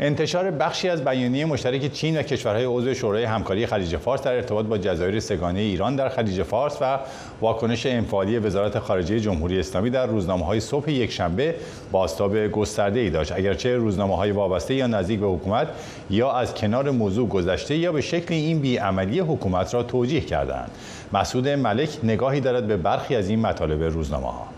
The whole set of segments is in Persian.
انتشار بخشی از بیانیه مشترک چین و کشورهای عضو شورای همکاری خلیج فارس در ارتباط با جزایر سگانه ایران در خلیج فارس و واکنش انفعالی وزارت خارجه جمهوری اسلامی در روزنامه‌های صبح یکشنبه بازتاب گسترده‌ای داشت. اگرچه روزنامه‌های وابسته یا نزدیک به حکومت یا از کنار موضوع گذشته یا به شکل این بیعملی حکومت را توجیه کردند مسعود ملک نگاهی دارد به برخی از این مطالب روزنامه‌ها.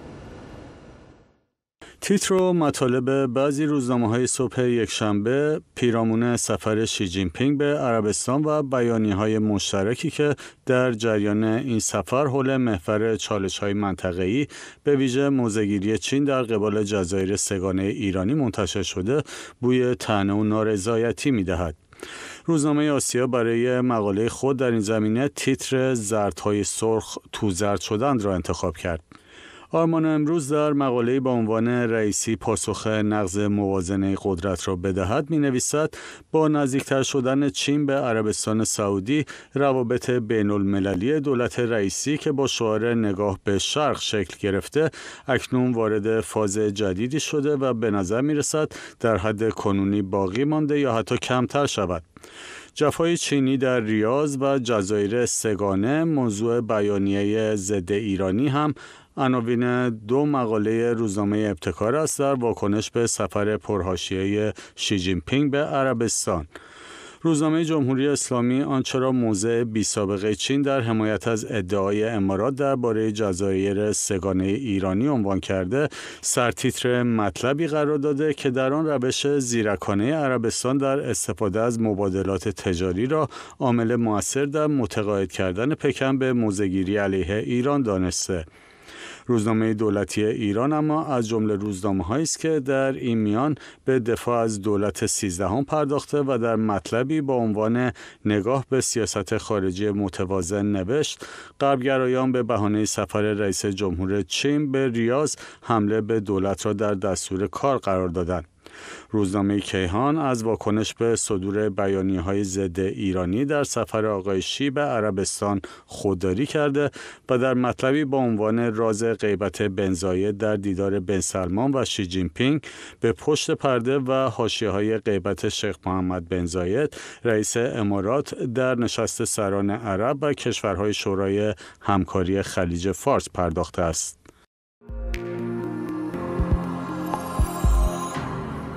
تیتر و مطالب بعضی روزنامه های صبح یکشنبه پیرامون سفر شی جین پینگ به عربستان و بیانی های مشترکی که در جریان این سفر حول محور چالش های منطقه‌ای به ویژه موزگیری چین در قبال جزایر سگانه ایرانی منتشر شده بوی تنه و نارضایتی می‌دهد. روزنامه آسیا برای مقاله خود در این زمینه تیتر زردهای سرخ تو زرد شدند را انتخاب کرد. آرمان امروز در مقاله با عنوان رئیسی پاسخ نقض موازنه قدرت را بدهد می نویسد با نزدیکتر شدن چین به عربستان سعودی روابط بین المللی دولت رئیسی که با شعار نگاه به شرق شکل گرفته اکنون وارد فاز جدیدی شده و به نظر می رسد در حد کنونی باقی مانده یا حتی کمتر شود. جفای چینی در ریاض و جزایر سگانه موضوع بیانیه ضد ایرانی هم عناوین دو مقاله روزنامه ابتکار است در واکنش به سفر پرهاشیه شی جین پینگ به عربستان. روزنامه جمهوری اسلامی آنچه را موضع بی سابقه چین در حمایت از ادعای امارات درباره جزایر سگانه ایرانی عنوان کرده سرتیتر مطلبی قرار داده که در آن روش زیرکانه عربستان در استفاده از مبادلات تجاری را عامل موثر در متقاعد کردن پکن به موزگیری علیه ایران دانسته. روزنامه دولتی ایران اما از جمله روزنامه است که در این میان به دفاع از دولت سیزدهم پرداخته و در مطلبی با عنوان نگاه به سیاست خارجی متوازن نوشت. غربگرایان به بهانه سفر رئیس جمهور چین به ریاض حمله به دولت را در دستور کار قرار دادند. روزنامه کیهان از واکنش به صدور بیانی های ضد ایرانی در سفر آقای شی به عربستان خودداری کرده و در مطلبی با عنوان راز غیبت بنزایه در دیدار بن سلمان و شی جین پینگ به پشت پرده و حاشیه های غیبت شیخ محمد بن زاید رئیس امارات در نشست سران عرب و کشورهای شورای همکاری خلیج فارس پرداخته است.